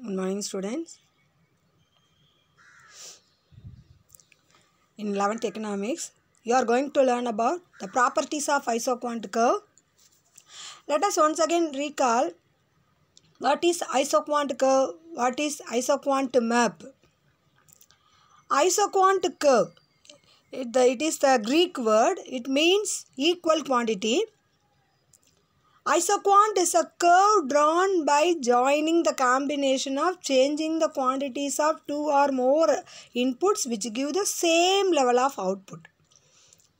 Good morning, students. In 11th economics, you are going to learn about the properties of isoquant curve. Let us once again recall what is isoquant curve, what is isoquant map. Isoquant curve, it, the, it is the Greek word, it means equal quantity. Isoquant is a curve drawn by joining the combination of changing the quantities of two or more inputs which give the same level of output.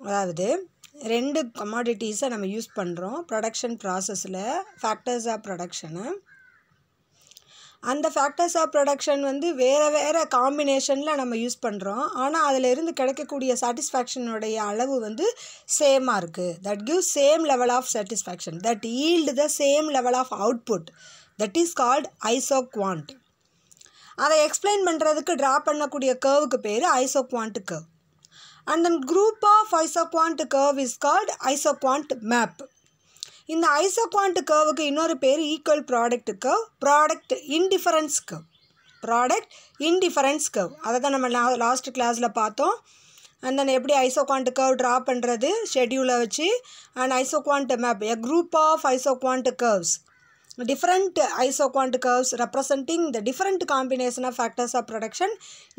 அதாவது ரெண்டு கமாடிட்டிஸை நம்ம use பண்ணுறோம் production ப்ராசஸில் factors of ப்ரொடக்ஷனு அந்த factors of production வந்து வேறு வேறு காம்பினேஷனில் நம்ம யூஸ் பண்ணுறோம் ஆனால் அதில் இருந்து கிடைக்கக்கூடிய சாட்டிஸ்ஃபேக்ஷனுடைய அளவு வந்து சேமாக இருக்குது that give same level of satisfaction that yield the same level of output that is called isoquant அதை எக்ஸ்பிளைன் பண்ணுறதுக்கு ட்ரா பண்ணக்கூடிய கர்வுக்கு பேர் isoquant curve and then group of isoquant curve is called isoquant map இந்த isoquant கர்வுக்கு இன்னொரு பேர் equal product curve product indifference curve product indifference curve அதை தான் நம்ம லா லாஸ்ட் கிளாஸில் பார்த்தோம். அண்ட் தென் எப்படி ஐசோக்வாண்ட் கர்வ் ட்ரா பண்ணுறது ஷெட்யூலை வச்சு. And isoquant map a group of isoquant curves different isoquant curves representing the different combination of factors of production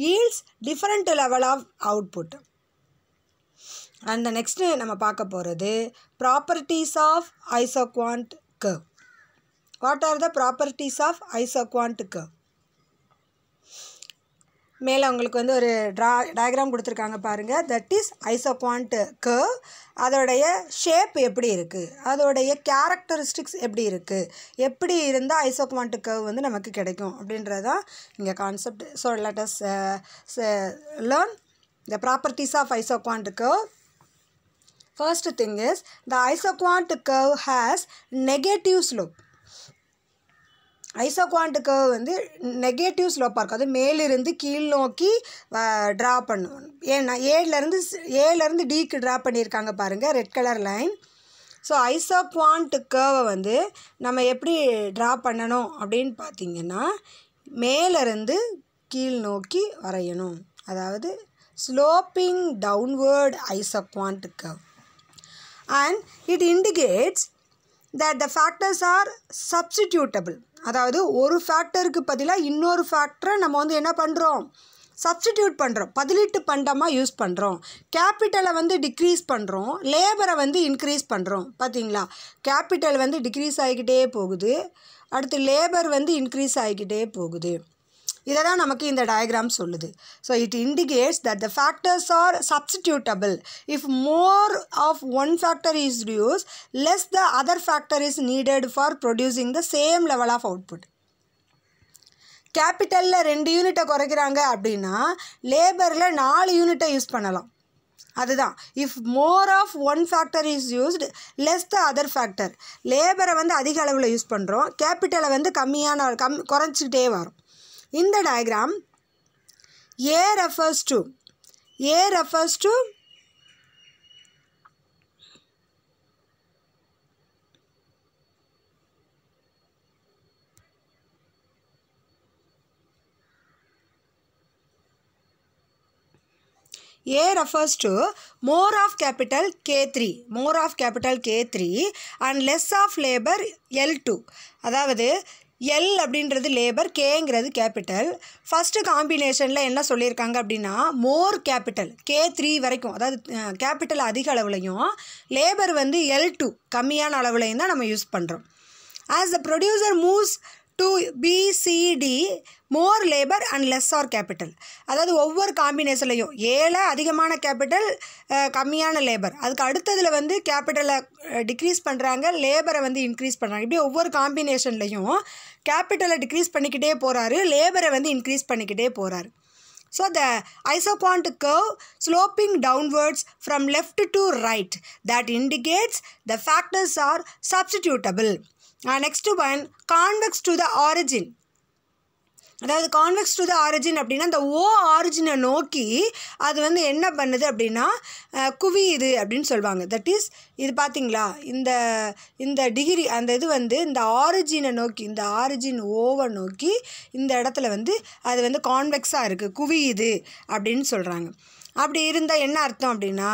yields different level of output. And next நம்ம பார்க்க போகிறது properties of isoquant curve what are the properties of isoquant curve மேலே உங்களுக்கு வந்து ஒரு draw diagram கொடுத்துருக்காங்க பாருங்கள் that is isoquant curve அதோடைய ஷேப் எப்படி இருக்குது அதோடைய கேரக்டரிஸ்டிக்ஸ் எப்படி இருக்குது எப்படி இருந்தால் ஐசோக்வான்ட் கர்வ் வந்து நமக்கு கிடைக்கும்? அப்படின்றது தான் இங்கே concept so let's learn the properties of isoquant curve first thing is the isoquant curve has negative slope isoquant curve வந்து நெகட்டிவ் ஸ்லோப்பாக இருக்கும். அது மேலிருந்து கீழ் நோக்கி ட்ரா பண்ணுவோம் ஏன்னா ஏலேருந்து ஏலேருந்து டிக்கு ட்ரா பண்ணியிருக்காங்க பாருங்கள் red colour line so isoquant கர்வை வந்து நம்ம எப்படி ட்ரா பண்ணணும் அப்படின்னு பார்த்தீங்கன்னா மேலேருந்து கீழ் நோக்கி வரையணும். அதாவது sloping downward isoquant curve and it indicates that the factors are substitutable அதாவது ஒரு ஃபேக்டருக்கு பதிலாக இன்னொரு ஃபேக்டரை நம்ம வந்து என்ன பண்ணுறோம் சப்ஸ்டிடியூட் பண்ணுறோம் பதிலீட்டு பண்டமாக யூஸ் பண்ணுறோம் கேபிட்டலை வந்து டிக்ரீஸ் பண்ணுறோம் லேபரை வந்து இன்க்ரீஸ் பண்ணுறோம் பார்த்தீங்களா கேபிட்டல் வந்து டிக்ரீஸ் ஆகிக்கிட்டே போகுது. அடுத்து லேபர் வந்து இன்க்ரீஸ் ஆகிக்கிட்டே போகுது. இதை தான் நமக்கு இந்த டயக்ராம் சொல்லுது. So it indicates that the factors are substitutable if more of one factor is use less the other factor is needed for producing the same level of output கேபிட்டலில் ரெண்டு யூனிட்டை குறைக்கிறாங்க அப்படின்னா லேபரில் நாலு யூனிட்டை யூஸ் பண்ணலாம். அதுதான். If more of one factor is used less the other factor லேபரை வந்து அதிக அளவில் யூஸ் பண்ணுறோம் கேபிட்டலை வந்து கம்மியான கம் குறைஞ்சிக்கிட்டே வரும். in the diagram a refers to a refers to A refers to more of capital K3, more of capital K3 and less of labor L2. அதாவது L அப்படின்றது லேபர் கேங்கிறது கேபிட்டல் ஃபஸ்ட்டு காம்பினேஷனில் என்ன சொல்லியிருக்காங்க அப்படின்னா மோர் கேபிட்டல் கே த்ரீ வரைக்கும் அதாவது capital அதிக அளவுலையும் லேபர் வந்து எல் டூ கம்மியான அளவுலையும் தான் நம்ம யூஸ் பண்ணுறோம் as the producer moves to PCD more labour and less or capital அதாவது ஒவ்வொரு காம்பினேஷன்லையும் ஏழை அதிகமான கேபிட்டல் கம்மியான லேபர் அதுக்கு அடுத்ததில் வந்து கேபிட்டலை டிக்ரீஸ் பண்ணுறாங்க லேபரை வந்து இன்க்ரீஸ் பண்ணுறாங்க இப்படி ஒவ்வொரு காம்பினேஷன்லையும் கேபிட்டலை டிக்ரீஸ் பண்ணிக்கிட்டே போகிறாரு லேபரை வந்து இன்க்ரீஸ் பண்ணிக்கிட்டே போகிறாரு so the isoquant curve sloping downwards from left to right that indicates the factors are substitutable next one convex to the origin அதாவது கான்வெக்ஸ் டு த ஆரிஜின் அப்படின்னா அந்த ஓ ஆரிஜினை நோக்கி அது வந்து என்ன பண்ணுது அப்படின்னா குவியுது அப்படின்னு சொல்லுவாங்க. தட் இஸ் இது பார்த்திங்களா இந்த இந்த டிகிரி அந்த இது வந்து இந்த ஆரிஜினை நோக்கி இந்த ஆரிஜின் ஓவை நோக்கி இந்த இடத்துல வந்து அது வந்து கான்வெக்ஸாக இருக்குது குவியுது அப்படின்னு சொல்கிறாங்க அப்படி இருந்தால் என்ன அர்த்தம் அப்படின்னா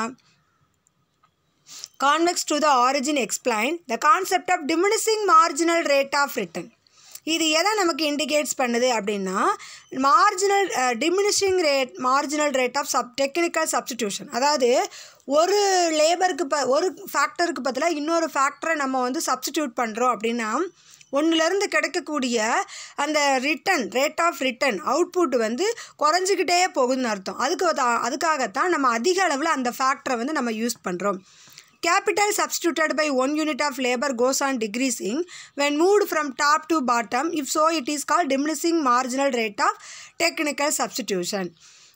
convex to the origin explain the concept of diminishing marginal rate of return. இது எதை நமக்கு இண்டிகேட்ஸ் பண்ணுது அப்படின்னா marginal diminishing rate marginal rate of sub technical substitution அதாவது ஒரு லேபருக்கு ப ஒரு ஃபேக்டருக்கு பதிலாக இன்னொரு ஃபேக்டரை நம்ம வந்து சப்ஸ்டிடியூட் பண்ணுறோம் அப்படின்னா ஒன்றுலேருந்து கிடைக்கக்கூடிய அந்த return rate of return output வந்து குறைஞ்சிக்கிட்டே போகுதுன்னு அர்த்தம். அதுக்கு தான் அதுக்காகத்தான் நம்ம அதிக அளவில் அந்த ஃபேக்டரை வந்து நம்ம யூஸ் பண்ணுறோம் Capital substituted by one unit of labor goes on decreasing when moved from top to bottom. If so, it is called diminishing marginal rate of technical substitution.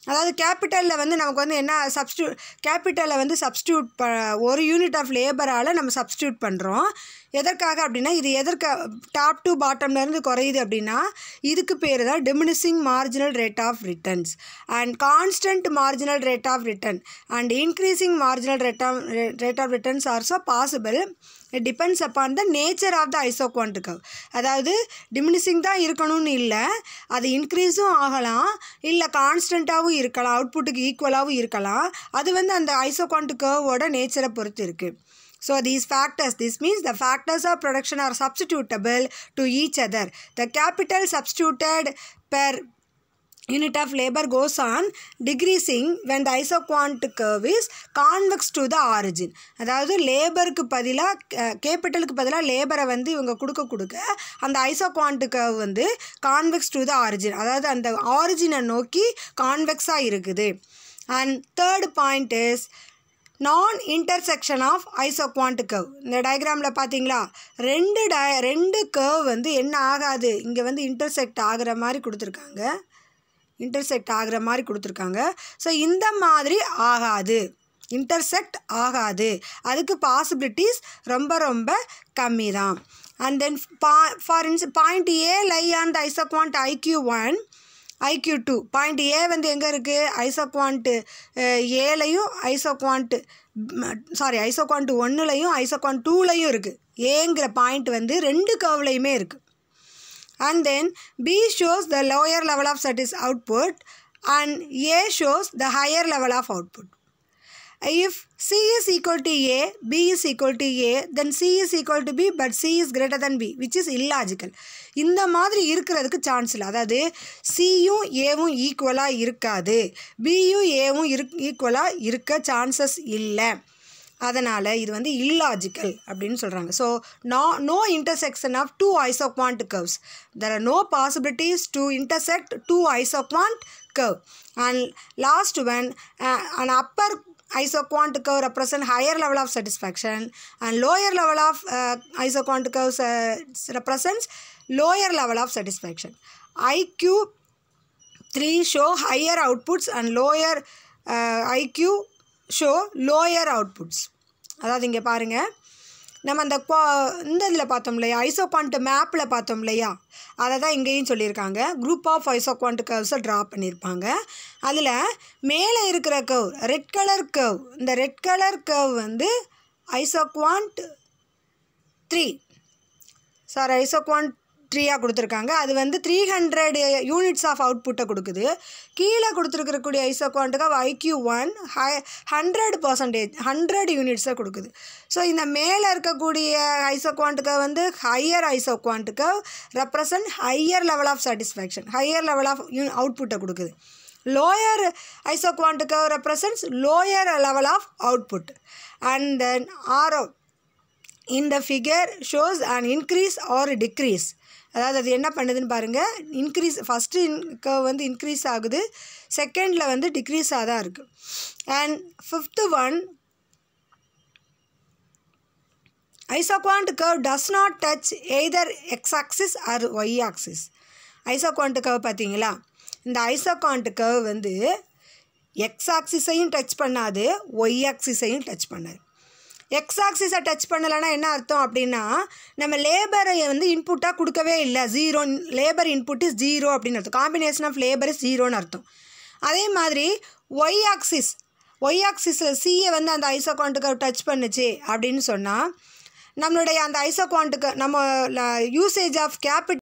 அதாவது கேபிட்டலில் வந்து நமக்கு வந்து என்ன சப்ஸ்டியூ கேபிட்டலில் வந்து சப்ஸ்டியூட் ப ஒரு யூனிட் ஆஃப் லேபரால் நம்ம சப்ஸ்டியூட் பண்ணுறோம் எதற்காக அப்படின்னா இது எதற்கா டாப் டு பாட்டம்லேருந்து குறையுது அப்படின்னா இதுக்கு பேர் தான் diminishing marginal rate of returns and constant marginal rate of return and increasing marginal rate of rate of returns are also possible it depends upon the nature of the isoquant curve அதாவது diminishing தான் இருக்கணும்னு இல்லை. அது இன்க்ரீஸும் ஆகலாம். இல்லை கான்ஸ்டண்ட்டாகவும் இருக்கலாம். அவுட்புட்டுக்கு ஈக்குவலாகவும் இருக்கலாம். அது வந்து அந்த ஐசோக்வாண்ட் கர்வோட நேச்சரை பொறுத்து இருக்குது So these factors, this means the factors of production are substitutable to each other. The capital substituted per unit of labor goes on decreasing when the isoquant curve is convex to the origin. அதாவது லேபருக்கு பதிலாக கேபிட்டலுக்கு பதிலாக லேபரை வந்து இவங்க கொடுக்க கொடுக்க அந்த isoquant curve வந்து convex to the origin அதாவது அந்த ஆரிஜினை நோக்கி கான்வெக்ஸாக இருக்குது. And third point is non intersection of isoquant curve இந்த டயக்ராமில் பார்த்தீங்களா? ரெண்டு டய ரெண்டு கர்வ் வந்து என்ன ஆகாது? இங்கே வந்து இன்டர்செக்ட் ஆகிற மாதிரி கொடுத்துருக்காங்க. இன்டர்செக்ட் ஆகிற மாதிரி கொடுத்துருக்காங்க. ஸோ இந்த மாதிரி ஆகாது. இன்டர்செக்ட் ஆகாது. அதுக்கு பாசிபிலிட்டிஸ் ரொம்ப ரொம்ப கம்மி தான் அண்ட் தென் பா ஃபார் இன்ஸ் point A lie on the isoquant IQ one IQ two point A வந்து எங்கே இருக்குது ஐசோக்வான்ட்டு ஏலையும் uh, ஐசோக்வான்ட்டு சாரி ஐசோக்வாண்ட் ஒன்றுலையும் ஐசோக்வான் டூலையும் இருக்குது ஏங்கிற பாயிண்ட் வந்து ரெண்டு கர்வ்லையுமே இருக்குது and then B shows the lower level of satis output and A shows the higher level of output. If C is equal to A, B is equal to A, then C is equal to B, but C is greater than B, which is illogical. இந்த மாதிரி இருக்கிறதுக்கு chance இல்லை அதாவது சியும் ஏவும் ஈக்குவலாக இருக்காது பியும் ஏவும் இரு ஈக்குவலாக இருக்க சான்சஸ் இல்லை அதனால் இது வந்து இல்லாஜிக்கல் அப்படின்னு சொல்கிறாங்க so no no intersection of two isoquant curves there are no possibilities to intersect two isoquant curve and last one and upper isoquant curve represent higher level of satisfaction and lower level of isoquant curves represents lower level of satisfaction IQ three show higher outputs and lower IQ show lower outputs அதாவது இங்கே பாருங்கள் நம்ம அந்த குவா இந்த இதில் பார்த்தோம் இல்லையா? ஐசோக்வாண்ட் மேப்பில் பார்த்தோம் இல்லையா? அதை தான் இங்கேயும் சொல்லியிருக்காங்க. குரூப் ஆஃப் ஐசோக்வாண்ட் கர்வ்ஸை ட்ரா பண்ணியிருப்பாங்க. அதில் மேலே இருக்கிற கர்வ் ரெட் கலர் கர்வ் இந்த ரெட் கலர் கர்வ் வந்து ஐசோக்வான்ட் த்ரீ சார் ஐசோக்வான்ட் த்ரீயாக கொடுத்துருக்காங்க. அது வந்து த்ரீ ஹண்ட்ரட் யூனிட்ஸ் ஆஃப் அவுட்புட்டை கொடுக்குது. கீழே கொடுத்துருக்கக்கூடிய ஐசோக்வான்ட்டுக்கு IQ one high hundred percentage hundred யூனிட்ஸை கொடுக்குது. ஸோ இந்த மேலே இருக்கக்கூடிய ஐசோக்வாண்ட்டுக்கு வந்து higher ஐசோக்வாண்ட்டுக்கு represent higher level of satisfaction higher level of you அவுட்புட்டை கொடுக்குது. Lower ஐசோக்வாண்ட்டுக்கு represents lower level of output and then arrow இந்த figure shows and increase or decrease அதாவது அது என்ன பண்ணுதுன்னு பாருங்கள் இன்க்ரீஸ் ஃபஸ்ட்டு கர்வ் வந்து இன்க்ரீஸ் ஆகுது. செகண்டில் வந்து டிக்ரீஸாக தான் இருக்குது and fifth one isoquant curve does not touch either X axis or Y axis isoquant curve பார்த்தீங்களா? இந்த ஐசோக்வாண்ட் கர்வ் வந்து எக்ஸ் ஆக்சிஸையும் டச் பண்ணாது ஒய் ஆக்சிஸையும் டச் பண்ணாது. எக்ஸ் ஆக்சிஸை டச் பண்ணலைன்னா என்ன அர்த்தம் அப்படின்னா நம்ம லேபரை வந்து இன்புட்டாக கொடுக்கவே இல்லை. Zero labour input is zero அப்படின்னு அர்த்தம். காம்பினேஷன் ஆஃப் லேபர் இஸ் ஜீரோன்னு அர்த்தம். அதே மாதிரி ஒய் ஆக்சிஸ் ஒய் ஆக்சிஸில் சியை வந்து அந்த ஐசோகான்ட்டுக்கு டச் பண்ணுச்சு அப்படின்னு சொன்னால் நம்மளுடைய அந்த ஐசோகான்ட்டுக்கு நம்ம யூசேஜ் ஆஃப் கேபிட்